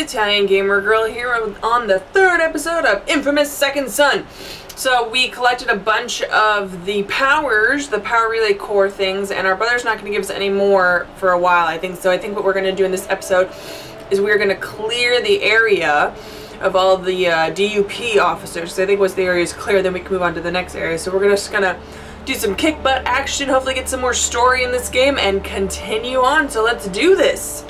Italian Gamer Girl here on the third episode of Infamous Second Son. So we collected a bunch of the powers, the power relay core things, and our brother's not going to give us any more for a while, I think. So I think what we're going to do in this episode is we're going to clear the area of all the uh, DUP officers. So I think once the area is clear, then we can move on to the next area. So we're just going to do some kick butt action, hopefully get some more story in this game, and continue on. So let's do this.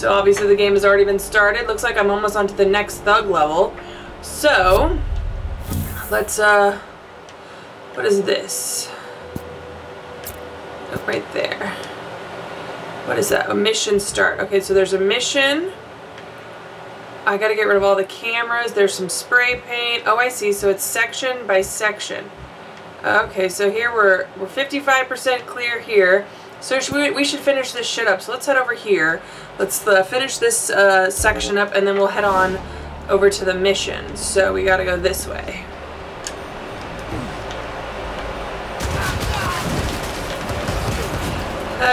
So obviously the game has already been started. Looks like I'm almost onto the next thug level. So, let's, uh, what is this? Oh, right there. What is that? A mission start. Okay, so there's a mission. I gotta get rid of all the cameras. There's some spray paint. Oh, I see. So it's section by section. Okay, so here we're we're 55% clear here. So we, we should finish this shit up. So let's head over here. Let's uh, finish this uh, section up and then we'll head on over to the mission. So we gotta go this way.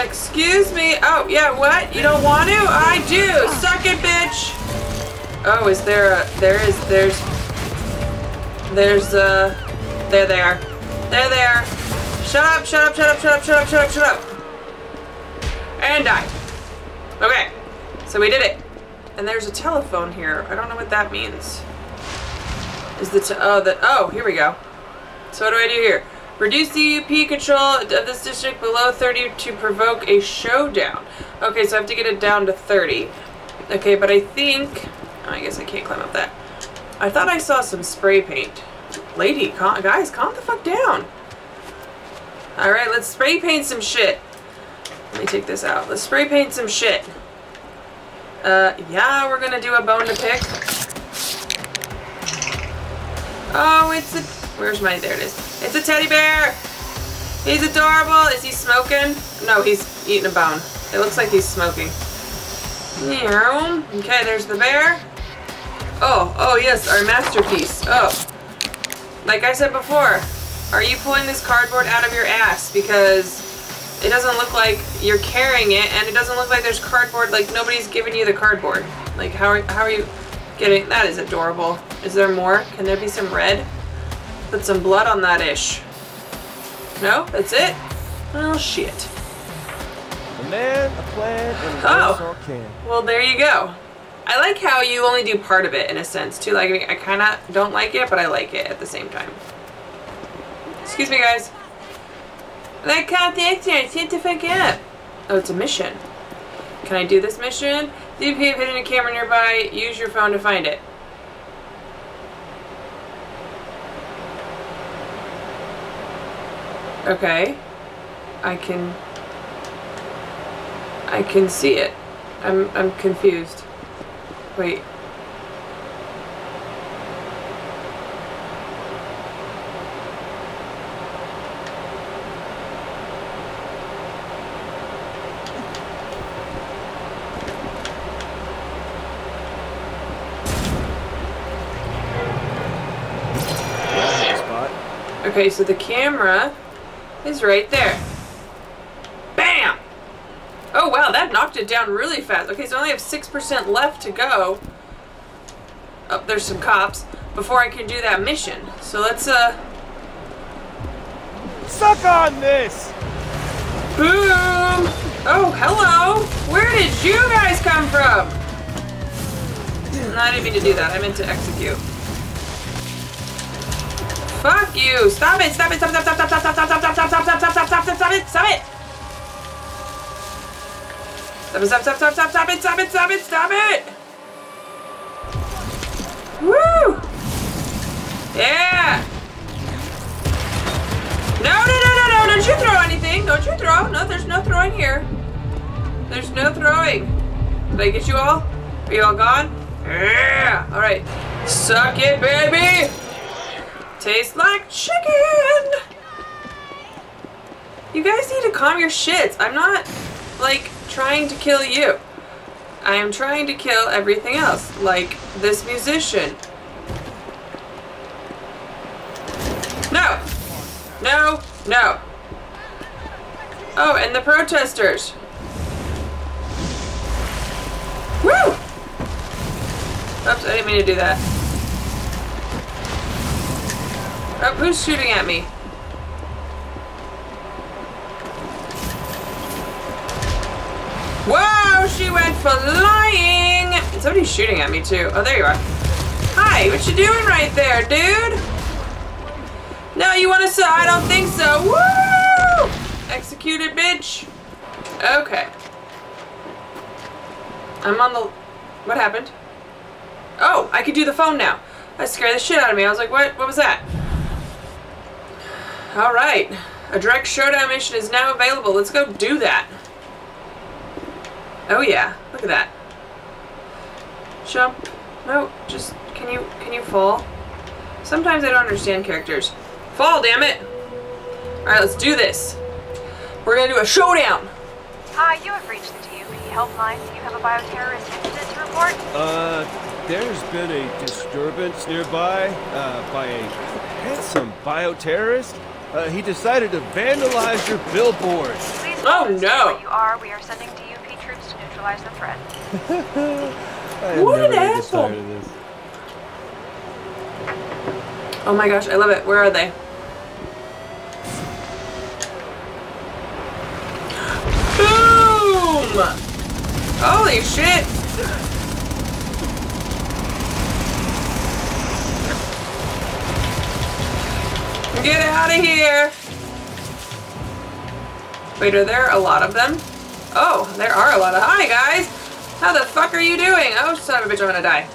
Excuse me. Oh, yeah, what? You don't want to? I do. Suck it, bitch. Oh, is there a... There is... There's... There's a... There they are. There they are. Shut up, shut up, shut up, shut up, shut up, shut up, shut up. And die. Okay. So we did it. And there's a telephone here. I don't know what that means. Is the... oh, the... Oh, here we go. So what do I do here? Reduce the UP control of this district below 30 to provoke a showdown. Okay, so I have to get it down to 30. Okay, but I think... Oh, I guess I can't climb up that. I thought I saw some spray paint. Lady, calm, guys, calm the fuck down. Alright, let's spray paint some shit. Let me take this out. Let's spray paint some shit. Uh, yeah, we're gonna do a bone to pick. Oh, it's a... Where's my... There it is. It's a teddy bear! He's adorable! Is he smoking? No, he's eating a bone. It looks like he's smoking. Okay, there's the bear. Oh, oh yes, our masterpiece. Oh. Like I said before, are you pulling this cardboard out of your ass? Because it doesn't look like you're carrying it, and it doesn't look like there's cardboard, like nobody's giving you the cardboard. Like, how are, how are you getting... That is adorable. Is there more? Can there be some red? Put some blood on that ish. No? That's it? Oh, shit. A man, a plan, and oh. Well, there you go. I like how you only do part of it in a sense too. Like I kind of don't like it, but I like it at the same time. Excuse me, guys. I seem to forget. Oh, it's a mission. Can I do this mission? DUP have hidden a camera nearby. Use your phone to find it. Okay. I can... I can see it. I'm, I'm confused. Wait. Okay, so the camera is right there. Bam! Oh wow, that knocked it down really fast. Okay, so I only have 6% left to go. Oh, there's some cops. Before I can do that mission. So let's, uh... Suck on this! Boom! Oh, hello! Where did you guys come from? No, I didn't mean to do that. I meant to execute. Fuck you! Stop it! Stop it! Stop! Stop! Stop! Stop! Stop! Stop! Stop! Stop! Stop! Stop! Stop! Stop! Stop! Stop it! Stop it! Stop it! Stop! Stop! Stop! Stop! Stop it! Stop it! Stop it! Stop it! Woo! Yeah! No! No! No! No! No! Don't you throw anything! Don't you throw! No, there's no throwing here. There's no throwing. Did I get you all? Are you all gone? Yeah! All right. Suck it, baby! Tastes like chicken! You guys need to calm your shits. I'm not, like, trying to kill you. I am trying to kill everything else, like this musician. No! No! No! Oh, and the protesters. Woo! Oops, I didn't mean to do that. Oh, who's shooting at me? Whoa, she went flying! Somebody's shooting at me too. Oh, there you are. Hi, what you doing right there, dude? No, you to say I don't think so. Woo! Executed, bitch. Okay. I'm on the... What happened? Oh, I can do the phone now. That scared the shit out of me. I was like, what? What was that? All right. A direct showdown mission is now available. Let's go do that. Oh yeah, look at that. Jump. No, just, can you, can you fall? Sometimes I don't understand characters. Fall, damn it! Alright, let's do this. We're gonna do a showdown! Hi, you have reached the DUP helpline. Do you have a bioterrorist incident to report? Uh, there's been a disturbance nearby, uh, by a handsome bioterrorist. Uh, he decided to vandalize your billboard. Please Oh, no. where you are. We are sending DUP troops to neutralize the threat. What an never gonna get asshole. this. Oh my gosh, I love it. Where are they? Boom! Holy shit! Get out of here! Wait, are there a lot of them? Oh, there are a lot of- Hi, guys! How the fuck are you doing? Oh, son of a bitch, I'm gonna die.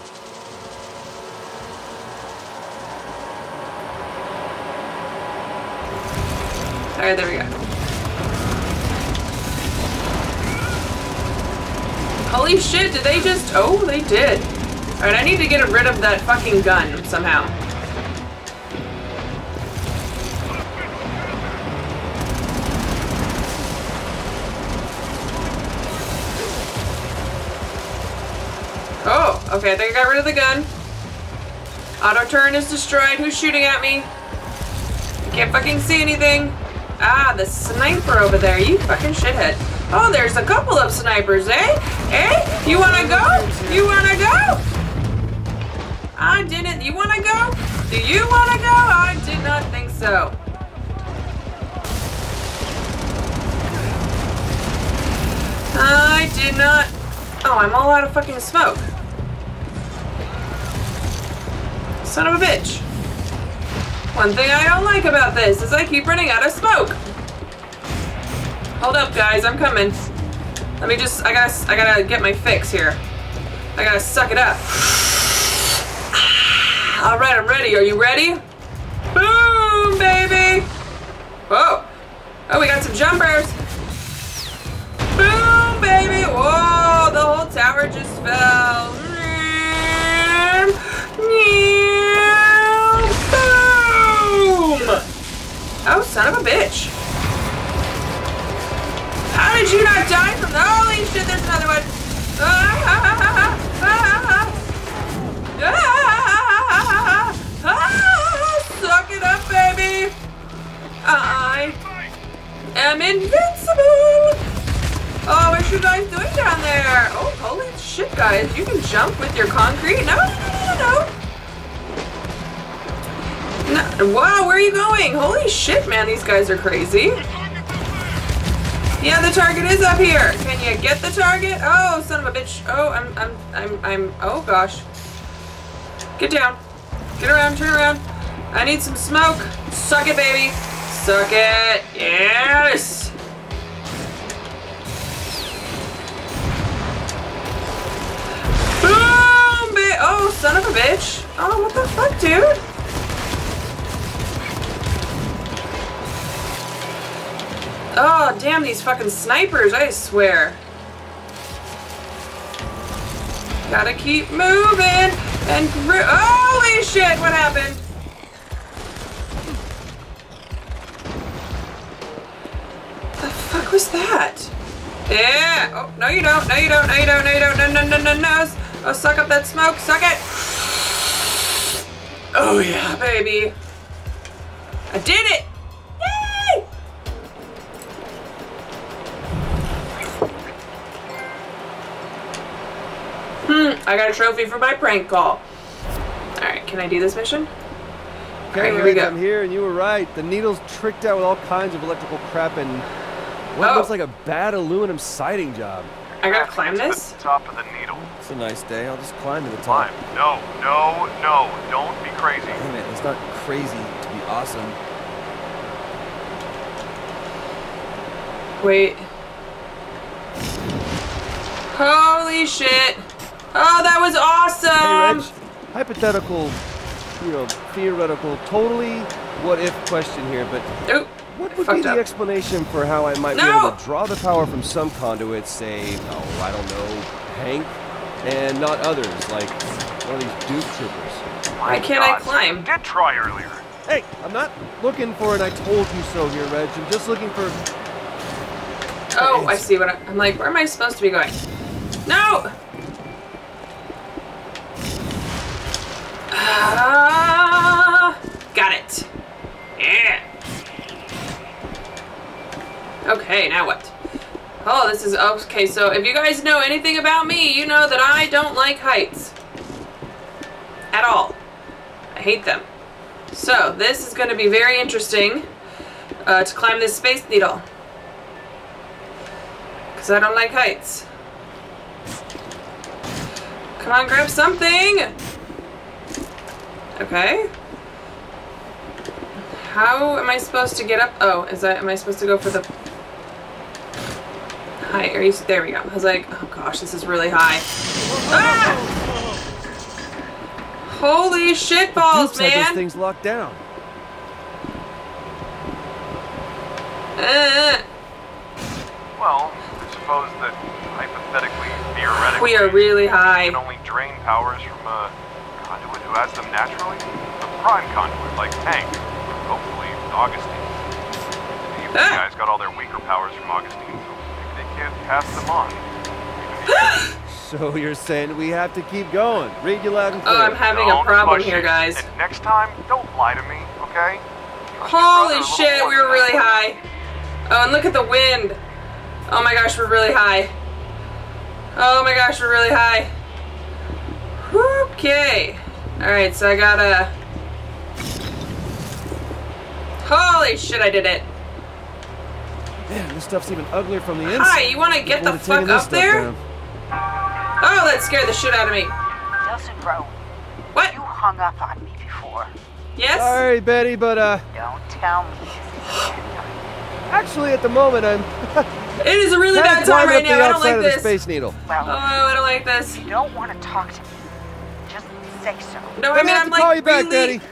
Alright, there we go. Holy shit, did they just- oh, they did. Alright, I need to get rid of that fucking gun somehow. Okay, I think I got rid of the gun. Auto turn is destroyed. Who's shooting at me? I can't fucking see anything. Ah, the sniper over there. You fucking shithead. Oh, there's a couple of snipers, eh? Eh? You wanna go? You wanna go? I didn't. You wanna go? Do you wanna go? I did not think so. I did not. Oh, I'm all out of fucking smoke. Son of a bitch. One thing I don't like about this is I keep running out of smoke. Hold up, guys, I'm coming. Let me just, I gotta, I gotta get my fix here. I gotta suck it up. All right, I'm ready. Are you ready? Boom, baby. Whoa. Oh, we got some jumpers. Boom, baby. Whoa, the whole tower just fell. Oh, son of a bitch. How did you not die from the holy shit? There's another one. Ah, ah, ah, ah, suck it up, baby. I am invincible. Oh, what you guys doing down there? Oh, holy shit, guys. You can jump with your concrete? No, no, no, no, no. No, wow, where are you going? Holy shit, man, these guys are crazy. Yeah, the target is up here. Can you get the target? Oh, son of a bitch. Oh, I'm, I'm, I'm, I'm, oh gosh. Get down. Get around, turn around. I need some smoke. Suck it, baby. Suck it. Yes. Boom, Oh, son of a bitch. Oh, what the fuck, dude? Oh, damn these fucking snipers, I swear. Gotta keep moving and Holy shit, what happened? The fuck was that? Yeah. Oh, no you don't. No you don't. No you don't. No you don't. No, no, no, no, no. Oh, suck up that smoke. Suck it. Oh, yeah, baby. I did it. I got a trophy for my prank call. Alright, can I do this mission? Okay, Alright, here we go. I'm here, and you were right. The needle's tricked out with all kinds of electrical crap and what Oh. looks like a bad aluminum siding job. I gotta Crafting climb to this? The top of the needle. It's a nice day. I'll just climb to the top. Climb. No, no, no. Don't be crazy. Damn it, it's not crazy to be awesome. Wait. Holy shit. Oh, that was awesome! Hey, awesome! Reg, hypothetical, you know, theoretical, totally what if question here, but Oop. what would be Fucked the up. explanation for how I might be able to draw the power from some conduits, say, oh, I don't know, Hank, and not others, like one of these Duke troopers? Why can't I climb? You did try earlier. Hey, I'm not looking for an I told you so here, Reg. I'm just looking for. Oh, I see what I, I'm like. Where am I supposed to be going? No! Ah, got it. Yeah. Okay, now what? Oh, this is okay. So, if you guys know anything about me, you know that I don't like heights at all. I hate them. So, this is going to be very interesting uh, to climb this space needle. Because I don't like heights. Come on, grab something! Okay. How am I supposed to get up? Oh, is that, am I supposed to go for the... Hi, are you, there we go. I was like, oh gosh, this is really high. Ah! Holy shit balls, Dukes had those things locked down. Uh, Well, I suppose that hypothetically, theoretically, we are really you high. can only drain powers from a conduit who has them naturally. A prime conduit like Hank, or hopefully Augustine. The DUP Ah. guys got all their weaker powers from Augustine, so maybe they can't pass them on. So you're saying we have to keep going? Read you loud and clear. Oh, I'm having a Don't problem here, guys. And next time, don't lie to me, okay? Trust Holy brother shit, we were really high. Oh, and look at the wind. Oh my gosh, we're really high. Oh my gosh, we're really high. Okay. Alright, so I gotta... Holy shit, I did it. Man, this stuff's even uglier from the inside. Hi, you wanna get the Would've taken fuck up there? down. Oh, that scared the shit out of me. Delsin Rowe, What? you hung up on me before. Yes? Sorry, Betty, but uh, Don't tell me. actually, at the moment, I'm It is a really bad time right now. I don't like this. Space Needle. Well, Oh, I don't like this. you don't want to talk to me, just say so. No, I Let me mean, I'm to like call you back, really... Betty.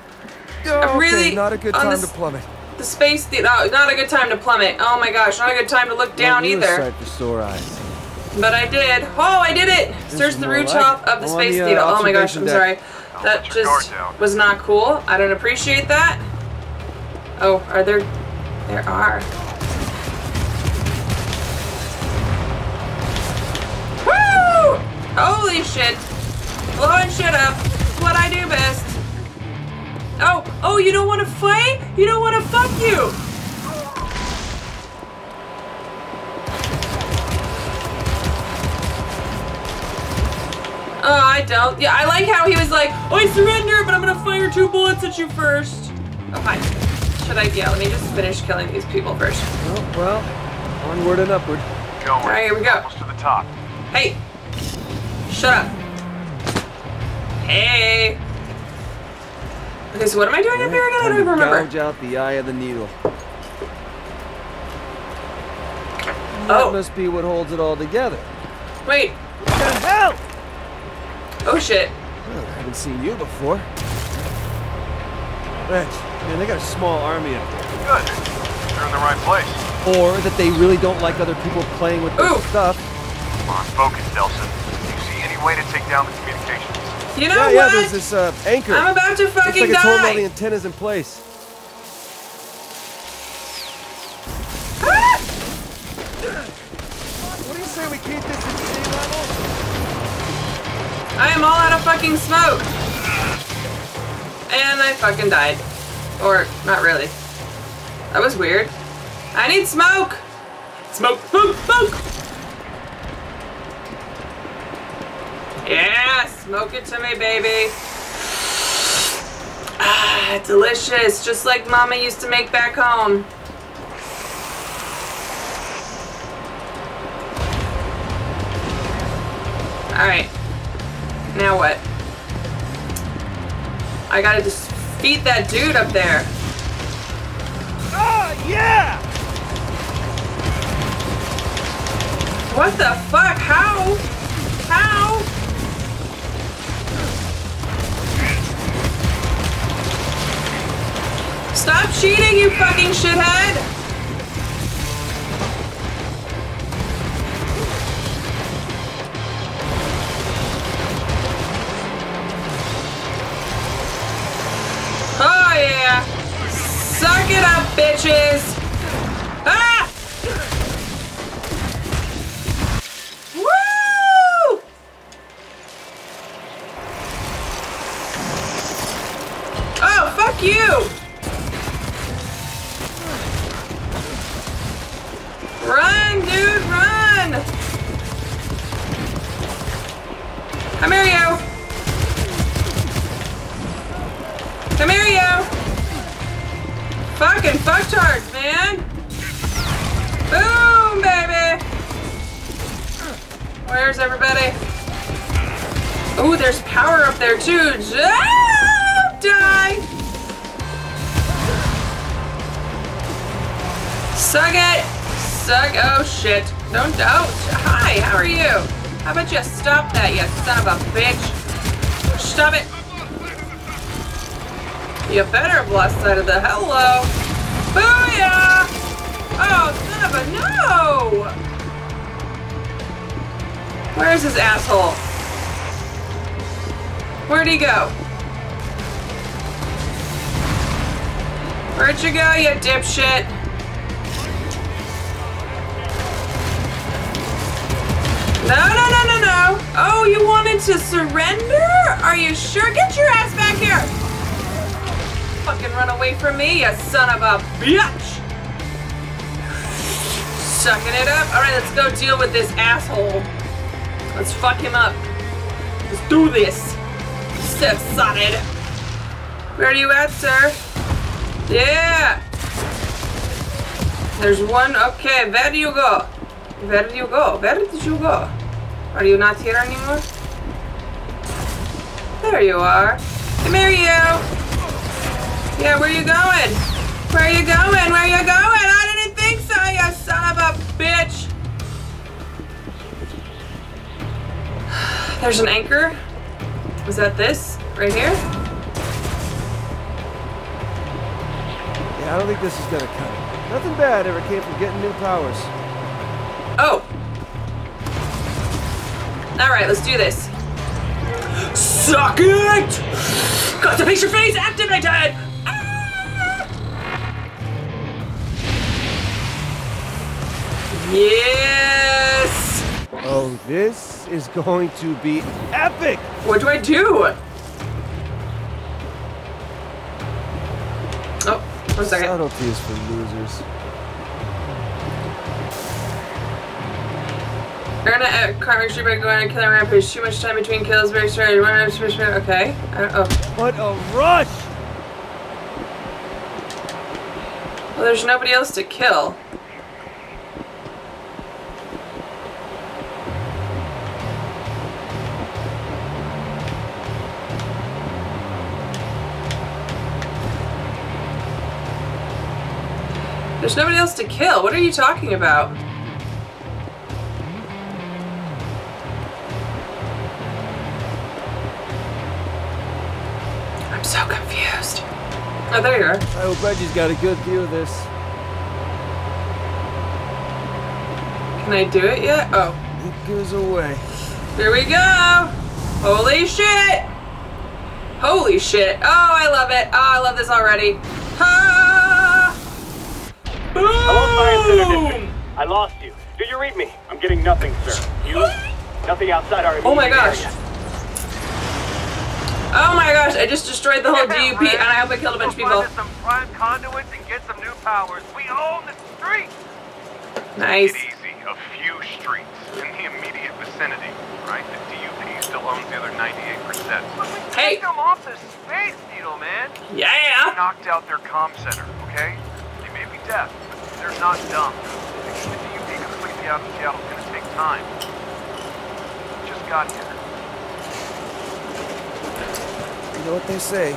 Oh, okay, really not a good time this- to plummet. The space, the, oh, not a good time to plummet. Oh my gosh, not a good time to look down Well, either. sight for sore eyes. But I did. Oh, I did it! Search the more rooftop like of the I'm Space the, uh, Needle. Oh my gosh, I'm observation sorry. deck. Don't That let your guard just was not cool. I don't appreciate that. Oh, are there... There are. Woo! Holy shit! Blowing shit up. It's what I do best. Oh, oh, you don't want to fight? You don't want to fuck you! Oh, I don't. Yeah, I like how he was like, oh, I surrender, but I'm gonna fire two bullets at you first. Oh, hi. Should I? Yeah, let me just finish killing these people first. Oh, well, onward and upward. Going. All right, here we go. Almost to the top. Hey! Shut up. Hey! Okay, so what am I doing up here again? I don't even to remember. Gouge out the eye of the needle. That Oh, must be what holds it all together. wait. What the hell? Oh shit. Well, I haven't seen you before. Reg, man, they got a small army up there. Good. You're in the right place. Or that they really don't like other people playing with their Ooh. stuff. Come on, focus, Delsin. Do you see any way to take down the communications? You know yeah, yeah, what? there's this uh, anchor. I'm about to fucking Looks like it's holding all the die. antennas in place. Ah! What do you say we keep this at sea level? I am all out of fucking smoke. And I fucking died. Or, not really. That was weird. I need smoke! Smoke, smoke, smoke! Yeah, smoke it to me, baby. Ah, delicious. Just like Mama used to make back home. Alright. Now what? I gotta defeat that dude up there. Ah, yeah! What the fuck? How? How? Stop cheating, you fucking shithead! Oh yeah! Suck it up, bitches! Ah! Oh, fuck you! Run, dude, run! Come here, you! Come here, you! Fucking fucktards, man! Boom, baby! Where's everybody? Oh, there's power up there too. Ah, die! Suck it! Suck. Oh shit! Don't. Oh, hi. How are you? How about you stop that, you son of a bitch? Stop it! You better have lost sight of the hello. Booyah! Oh, son of a no! Where's his asshole? Where'd he go? Where'd you go, you dipshit? No, no, no, no, no. Oh, you wanted to surrender? Are you sure? Get your ass back here. Fucking run away from me, you son of a bitch. Sucking it up. All right, let's go deal with this asshole. Let's fuck him up. Let's do this. Step solid. Where are you at, sir? Yeah. There's one. Okay, where do you go? Where did you go? Where did you go? Are you not here anymore? There you are. Come here, you. Yeah, where are you going? Where are you going? Where are you going? I didn't think so, you son of a bitch. There's an anchor. Was that this? Right here? Yeah, I don't think this is gonna cut it. Nothing bad ever came from getting new powers. Oh. Alright, let's do this. Suck it! Got the picture face activated! Ah! Yes! Oh, this is going to be epic! What do I do? Oh, one second. Subtlety is for losers. Earn a karmic streak by going on a killing rampage. Too much time between kills, very strange. Okay. I don't, oh. What a rush! Well, there's nobody else to kill. There's nobody else to kill. What are you talking about? Oh, there you are. I hope Reggie's got a good view of this. Can I do it yet? Oh, It goes away. here we go. Holy shit. Holy shit. Oh, I love it. Oh, I love this already. Ah! Hello, Science Center Boom! District. I lost you. Do you read me? I'm getting nothing, sir. You? Nothing outside our Oh my gosh. area. Oh my gosh, I just destroyed the whole DUP and I hope I killed a bunch of people. Some prime conduits and get some new powers. We own the streets. Nice. It easy. A few streets in the immediate vicinity, right? The DUP still still owns the other 98%. Hey. Take them off the Space Needle, man. Yeah. knocked out their comm center, okay? They may be deaf, but they're not dumb. Fixing the DUP completely out of Seattle's gonna take time. Just got here. You know what they say?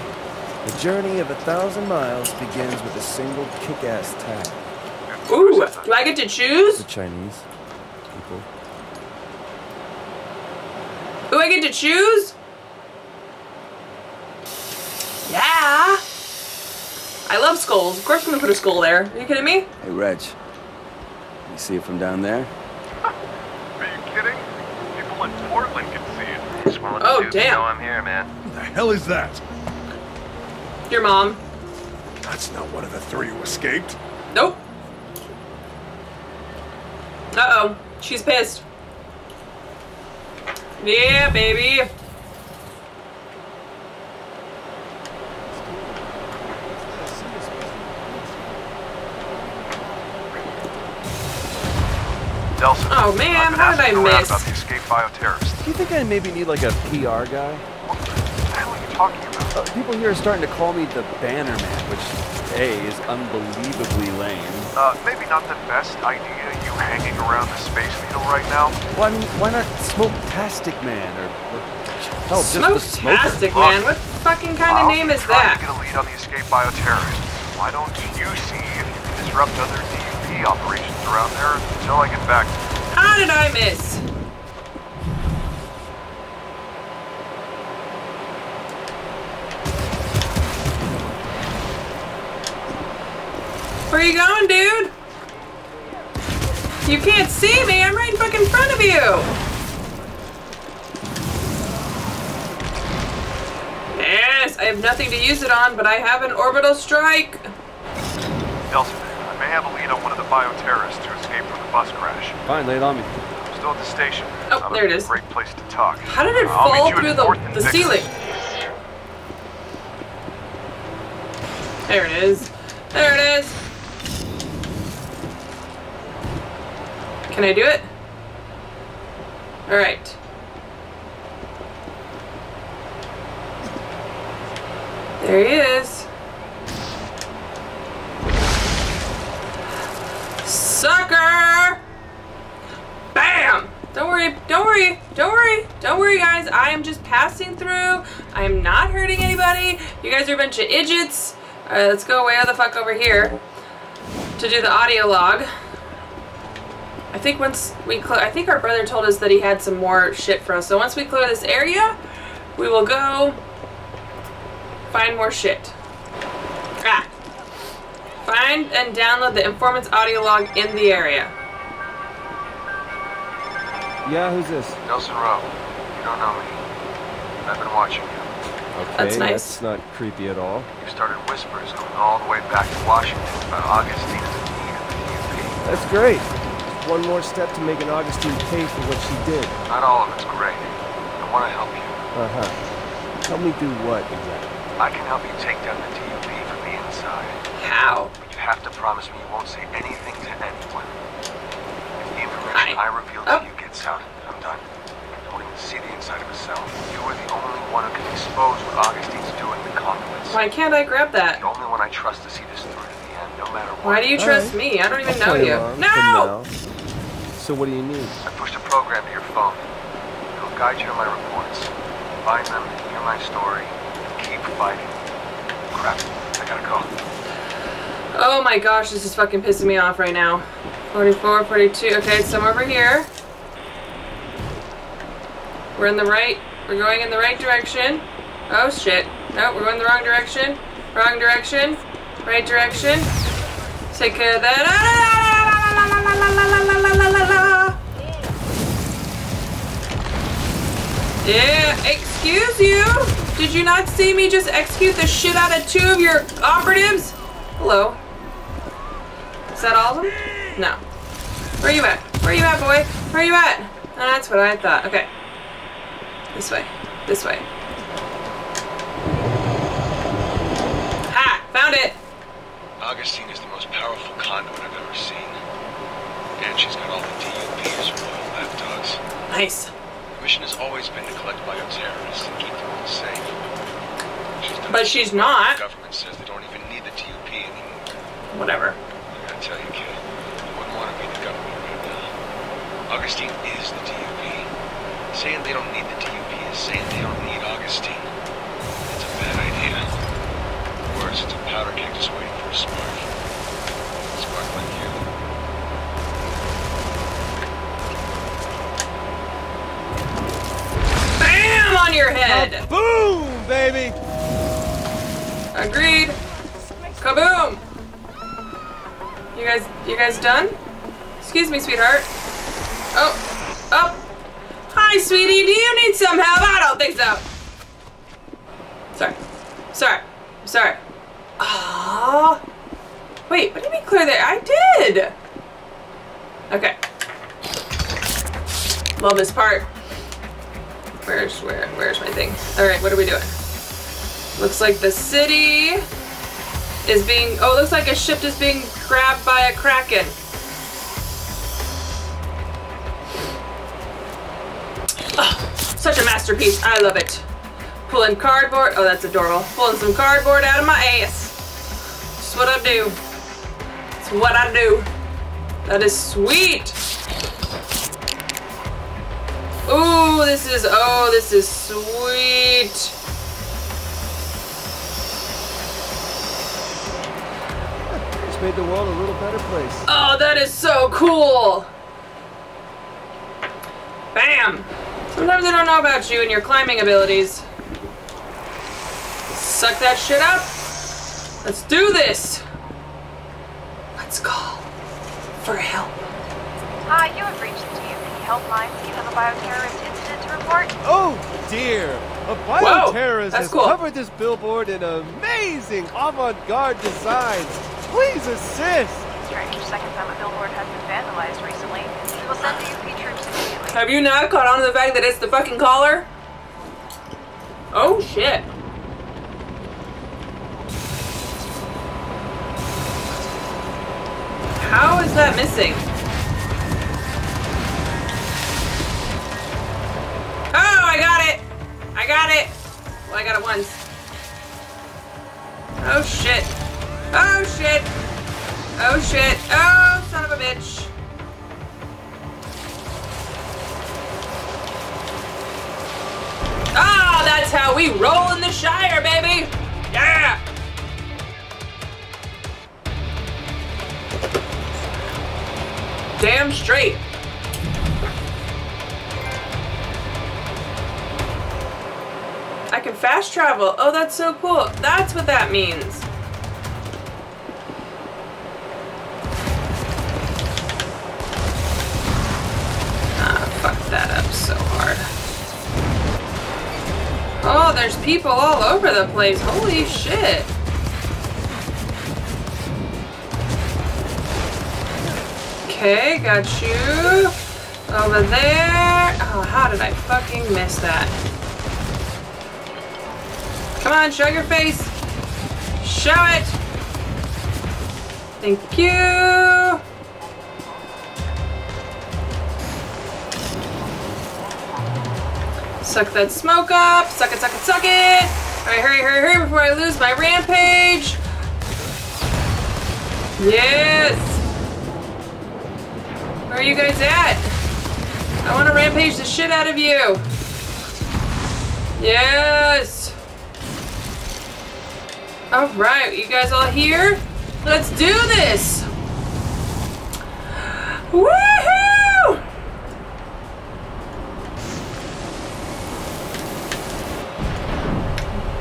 The journey of a thousand miles begins with a single kick-ass tag. Ooh, do I get to choose? The Chinese people. Do I get to choose? Yeah. I love skulls. Of course I'm gonna put a skull there. Are you kidding me? Hey, Reg. You see it from down there? Are you kidding? People in Portland can see it. Just wanna let Oh, the dudes damn. know I'm here, man. The hell is that? Your mom. That's not one of the three who escaped. Nope. Uh-oh. She's pissed. Yeah, baby. Delsin. Oh, man, how did I miss? About the escaped bioterrorist. Do you think I maybe need like a PR guy? What the hell are you talking about? Uh, people here are starting to call me the Banner Man, which A is unbelievably lame. Uh, maybe not the best idea, you hanging around the Space Needle right now. Well, I mean, why not Smoke-tastic Man or, or hell, just the? Smoke-tastic, man. What fucking kind of I'll name be is trying that? to get a lead on the escaped bioterrorist. Why don't you see if you can disrupt other DUP operations around there until I get back? How did I miss? You going, dude? You can't see me. I'm right in front of you. Yes, I have nothing to use it on, but I have an orbital strike. Delsin, I may have a lead on one of the bioterrorists who escaped from the bus crash. Fine, lay it on me. I'm still at the station. Oh, Not there a it is. Great place to talk. How did it I'll fall through the, the ceiling? There it is. There it is. Can I do it? Alright. There he is. Sucker! Bam! Don't worry, don't worry, don't worry, don't worry, guys. I am just passing through. I am not hurting anybody. You guys are a bunch of idiots. Alright, let's go way the fuck over here to do the audio log. I think once we clear, I think our brother told us that he had some more shit for us. So once we clear this area, we will go find more shit. Ah. Find and download the informant's audio log in the area. Yeah, who's this? Delsin Rowe, you don't know me. I've been watching you. Okay, That's nice. That's not creepy at all. You started whispers going all the way back to Washington about Augustine as a teen in the DUP. That's great. One more step to making Augustine pay for what she did. Not all of it's great. I want to help you. Uh-huh. Help me do what exactly? I can help you take down the DUP from the inside. How? But you have to promise me you won't say anything to anyone. If the information Hi. I reveal Oh. to you gets out, I'm done. I won't even see the inside of a cell. You are the only one who can expose what Augustine's doing to conduits. Why can't I grab that? The only one I trust to see this through to the end, no matter what. Why do you trust Alright. me? I don't even I'll know you. No! Now. So what do you need? I pushed a program to your phone. It'll guide you to my reports. Find them, hear my story, and keep fighting. Crap, I gotta go. Oh my gosh, this is fucking pissing me off right now. 44, 42. Okay, it's somewhere over here. We're in the right. We're going in the right direction. Oh shit. No, we're going the wrong direction. Wrong direction. Right direction. Take care of that. Ah! Yeah, excuse you. Did you not see me just execute the shit out of two of your operatives? Hello. Is that all of them? No. Where are you at? Where are you at, boy? Where are you at? Oh, that's what I thought. Okay. This way. This way. Ha! Found it! Augustine is the most powerful conduit. And she's got all the DUP's royal lapdogs. Nice. mission has always been to collect bioterrorists and keep the world safe. She's But she's not. The government says they don't even need the DUP anymore. Whatever. I gotta tell you, kid, you wouldn't want to be the government right now. Augustine is the DUP. Saying they don't need the DUP is saying they don't need Augustine. It's a bad idea. Worse, it's a powder keg just waiting for a spark. A spark like you. Bam on your head. Boom, baby! Agreed. Kaboom. You guys, you guys done? Excuse me, sweetheart. Oh, oh. Hi, sweetie. Do you need some help? I don't think so. Sorry. Sorry. Sorry. Ah. Wait, what do you mean clear there? I did. Okay. Love this part. Where's where? Where's my thing? All right, what are we doing? Looks like the city is being. Oh, looks like a ship is being grabbed by a kraken. Ah, such a masterpiece. I love it. Pulling cardboard. Oh, that's adorable. Pulling some cardboard out of my ass. That's what I do. That's what I do. That is sweet. Ooh, this is. Oh, this is sweet. Just made the world a little better place. Oh, that is so cool! Bam! Sometimes I don't know about you and your climbing abilities. Suck that shit up! Let's do this! Let's call for help. Hi, you have reached the TUP helpline. Do you have a bioterrorist incident to report? Oh dear! A Whoa, bioterrorist that's has cool. covered this billboard in amazing avant-garde designs. Please assist! Strange. Second time a billboard has been vandalized recently. We will send DUP troops immediately. Have you not caught on to the fact that it's the fucking collar? Oh shit. How is that missing? Oh, I got it! I got it! Well, I got it once. Oh shit. Oh shit. Oh shit. Oh, son of a bitch. Ah, that's how we roll in the Shire, baby! Yeah! Damn straight. I can fast travel. Oh, that's so cool. That's what that means. Ah, fuck that up so hard. Oh, there's people all over the place. Holy shit. Okay, got you. Over there. Oh, how did I fucking miss that? Come on, show your face. Show it. Thank you. Suck that smoke up. Suck it, suck it, suck it. All right, hurry, hurry, hurry before I lose my rampage. Yes. Where are you guys at? I want to rampage the shit out of you. Yes. All right, you guys all here? Let's do this. Woohoo!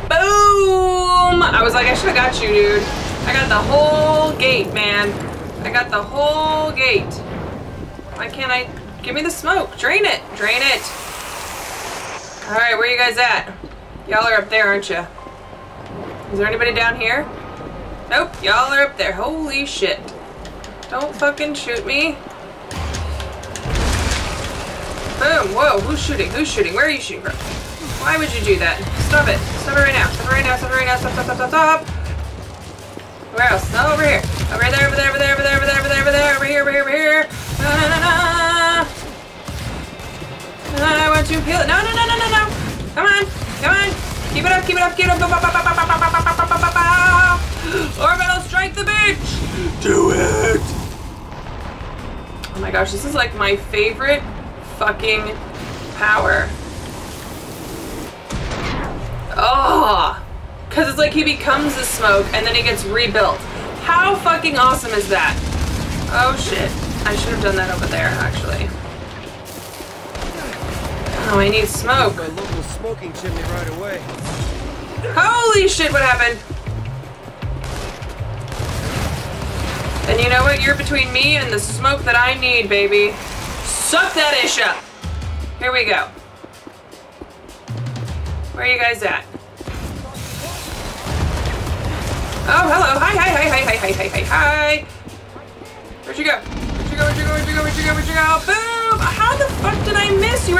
Boom! I was like, I should have got you, dude. I got the whole gate, man. I got the whole gate. Why can't I? Give me the smoke. Drain it. Drain it. All right, where you guys at? Y'all are up there, aren't you? Is there anybody down here? Nope, y'all are up there. Holy shit. Don't fucking shoot me. Boom. Whoa, who's shooting? Who's shooting? Where are you shooting from? Why would you do that? Stop it. Stop it right now. Stop it right now. Stop it right now. Stop, stop, stop, stop, stop. Where else? No, over here. Over there, over there, over there, over there, over there, over there, over there, over here, over here, over here. Na. I want you to heal it. No, no, no, no, no, no. Come on. Come on. Keep it up, keep it up, keep it up. Orbital strike the bitch! Do it! Oh my gosh, this is like my favorite fucking power. Oh! Because it's like he becomes the smoke and then he gets rebuilt. How fucking awesome is that? Oh shit. I should have done that over there, actually. Oh, I need smoke. My local smoking chimney right away. Holy shit, what happened? And you know what? You're between me and the smoke that I need, baby. Suck that ish up. Here we go. Where are you guys at? Oh, hello. Hi, hi, hi, hi, hi, hi, hi, hi, hi. Where'd you go? Where'd you go? Where'd you go? Where'd you go? Where'd you go? Where'd you go? Boom! How the fuck did I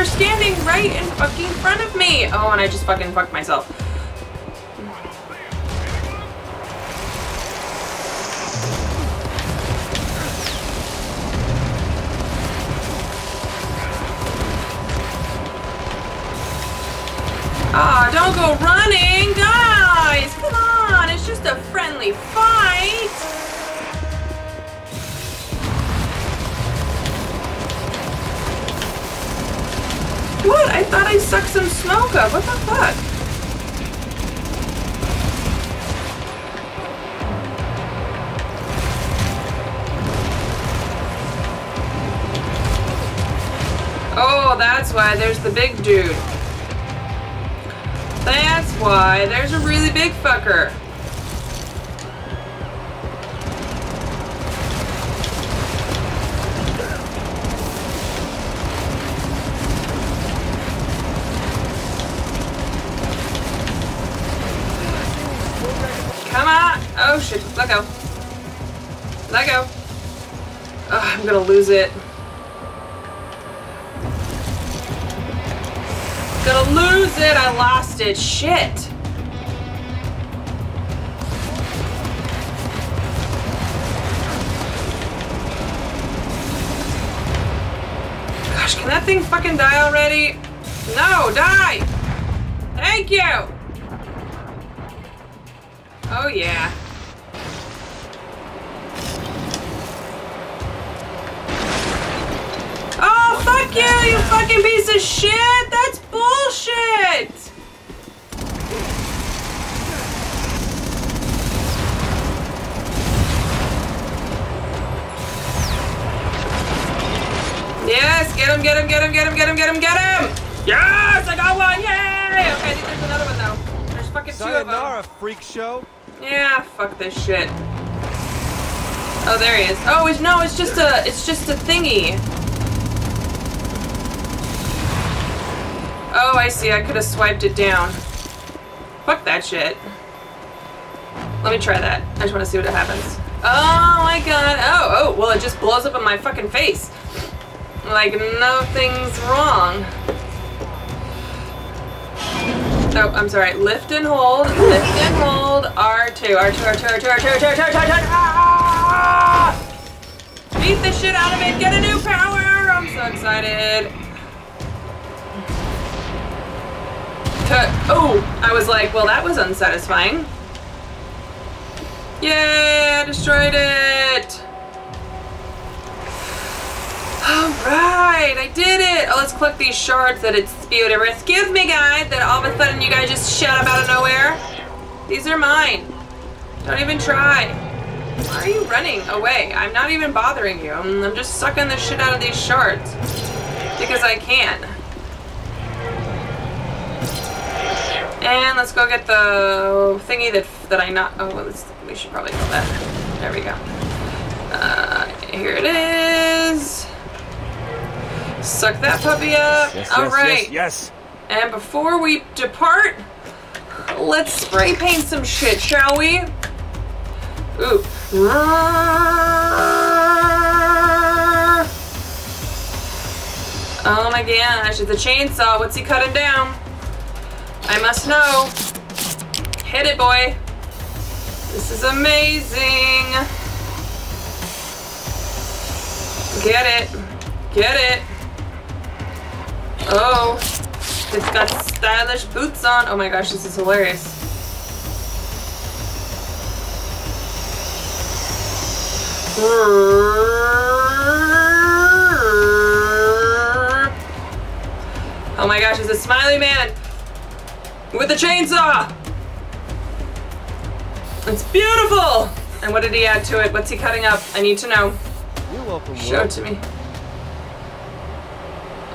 were standing right in fucking front of me. Oh, and I just fucking fucked myself. Ah, don't go running, guys! Come on, it's just a friendly fight. What? I thought I sucked some smoke up. What the fuck? Oh, that's why there's the big dude. That's why there's a really big fucker. Let go. Let go. Ugh, I'm gonna lose it. Gonna lose it. I lost it. Shit. Gosh, can that thing fucking die already? No, die! Thank you! Oh yeah. Fuck you, you fucking piece of shit! That's bullshit! Yes, get him, get him, get him, get him, get him, get him, get him! Yes, I got one! Yay! Okay, I think there's another one though. There's fucking two of them. Sayonara, freak show. Yeah, fuck this shit. Oh, there he is. Oh, it's no, it's just a, it's just a thingy. Oh, I see. I could have swiped it down. Fuck that shit. Let me try that. I just want to see what happens. Oh my god. Oh, oh, well, it just blows up in my fucking face. Like nothing's wrong. Oh, I'm sorry. Lift and hold. Lift and hold. R2. R2, R2, R2, R2, R2, R2, R2, R2. Ah! Beat the shit out of it. Get a new power. I'm so excited. Oh, I was like, well, that was unsatisfying. Yeah, I destroyed it. Alright, I did it! Oh, let's collect these shards that it spewed over. Excuse me, guys, that all of a sudden you guys just shut up out of nowhere. These are mine. Don't even try. Why are you running away? I'm not even bothering you. I'm, I'm just sucking the shit out of these shards. Because I can. And let's go get the thingy that that I not. Oh, let's, we should probably go that. There we go. Uh, here it is. Suck that puppy up. Yes, yes, right. yes, yes. And before we depart, let's spray paint some shit, shall we? Ooh. Oh my gosh, it's a chainsaw. What's he cutting down? I must know. Hit it, boy. This is amazing. Get it. Get it. Oh, it's got stylish boots on. Oh my gosh, this is hilarious. Oh my gosh, it's a smiley man with a chainsaw. It's beautiful. And what did he add to it? What's he cutting up? I need to know. You're welcome, Show it to me.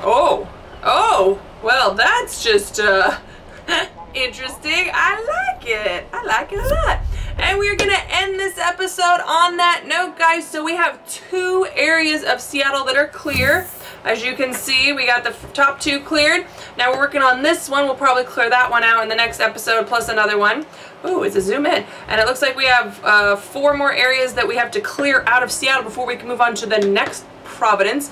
Oh, oh, well, that's just uh, interesting. I like it. I like it a lot. And we're gonna end this episode on that note, guys. So we have two areas of Seattle that are clear. As you can see, we got the top two cleared. Now we're working on this one. We'll probably clear that one out in the next episode, plus another one. Ooh, it's a zoom in. And it looks like we have uh, four more areas that we have to clear out of Seattle before we can move on to the next Providence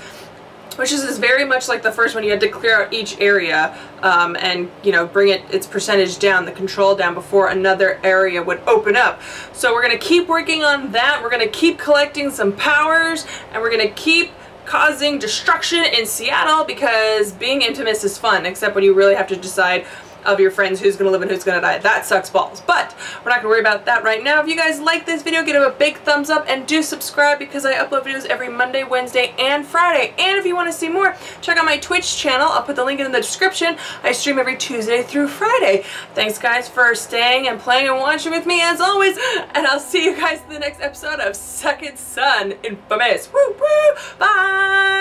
which is, is very much like the first one. You had to clear out each area um, and you know bring it its percentage down, the control down before another area would open up. So we're gonna keep working on that. We're gonna keep collecting some powers, and we're gonna keep causing destruction in Seattle because being infamous is fun, except when you really have to decide of your friends who's gonna live and who's gonna die. That sucks balls. But we're not gonna worry about that right now. If you guys like this video, give it a big thumbs up and do subscribe because I upload videos every Monday, Wednesday, and Friday. And if you wanna see more, check out my Twitch channel. I'll put the link in the description. I stream every Tuesday through Friday. Thanks guys for staying and playing and watching with me as always. And I'll see you guys in the next episode of Second Son Infamous. Woo woo! Bye!